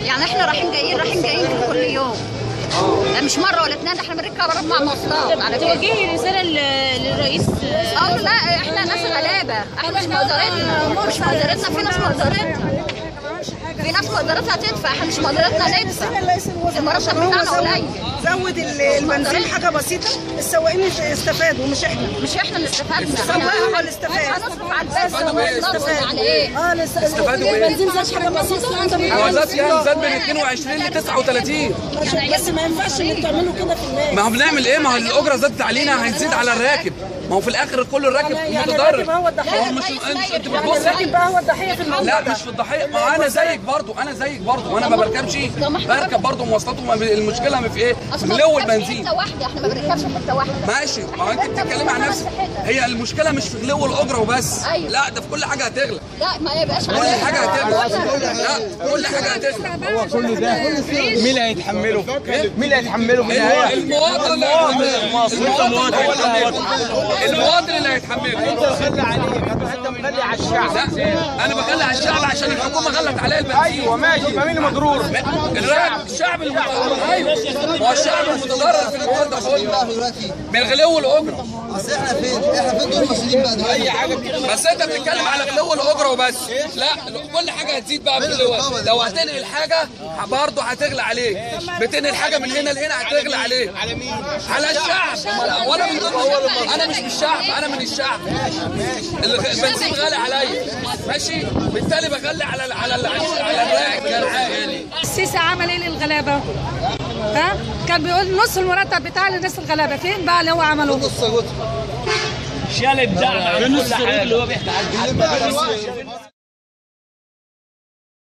يعني إحنا رايحين جايين رايحين جايين كل يوم. مش مرة ولا اتنين إحنا بنركب أربع مواصلات على كده توجهي رسالة للرئيس. آه لا إحنا ناس غلابة. إحنا مش مقدرتنا. مش مقدرتنا. في ناس مقدرتنا. في ناس مقدرتها تدفع. إحنا مش مقدرتنا ندفع. المرتب بتاعنا قليل. زود ال- البنزين حاجة بسيطة السواقين استفادوا مش إحنا. مش إحنا اللي استفدنا. السواق هو اللي استفاد. على ونصرف على إيه؟ آه استفادوا إيه؟ البنزين زاد حاجة بسيطة. انت هو زاد؟ زاد من 22 ل 39 بس ما ينفعش انك تعملوا كده في الناس. ما هو بنعمل إيه؟ ما هو الأجرة زادت علينا هيزيد على الراكب. ما هو في الآخر كل الراكب يعني متضرر. الراكب هو هو مش انت انت يعني بتبص الراكب بقى هو الضحيه في الموضوع. لا مش في الضحيه ما أنا زيك برضو أنا زيك برضو. وأنا ما بركبش. بركب برضو مواصلات المشكلة ما في إيه؟ غلو بنركبش البنزين حتة واحدة إحنا ما بنركبش حتة واحدة. ماشي. ما هو أنت بتتكلمي عن نفسك هي المشكلة مش في غلو الأجرة وبس. أيوة. لا ده في كل حاجة هتغلى. لا ما يبقاش كل حاجة هتغلى. لا كل حاجة هتغلى. هو كل ده. مين اللي هيتحمله؟ مين اللي هيتحمله؟ في النهايه؟ المواطن. اللي هيتحمله المواطن. اللي هيتحمله. المواطن اللي هيتحمله. مغلي عليك انت مغلي على الشعب. لا أنا بغلي على الشعب. عشان الحكومة غلت عليا البنزين أيوه ماشي. يبقى مين المضرور؟ الراجل الشعب المتضرر. أيوه ما هو الشعب المتضرر في الحوار ده. كله من غلو الاجره بس إحنا فين؟ إحنا فين دول المسؤولين بقى دلوقتي؟ أي حاجة. بس أنت بتتكلم على غلو الاجره وبس. لا كل حاجة هتزيد بقى بالغلو لو هتنقل حاجة برضه هتغلى عليك. بتنقل حاجة من هنا لهنا هتغلى عليك. على مين؟ على الشعب. وأنا من ضمن أنا مش من الشعب. أنا من الشعب. الغ- البنزين غالي عليا. ماشي. بالتالي بغلي على ال- على ال- على العائلي السيسي عمل إيه للغلابة؟ ها؟ كان بيقول نص المرتب بتاع للناس الغلابة. فين بقى اللي هو عمله؟ نص شال الدعم عن كل حاجة. اللي هو بيحكي عنه